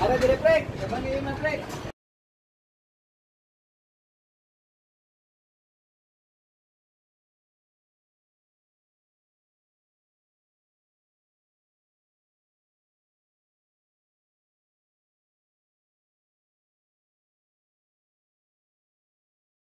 Ano dire, Frank? Saban niyo yun, Frank.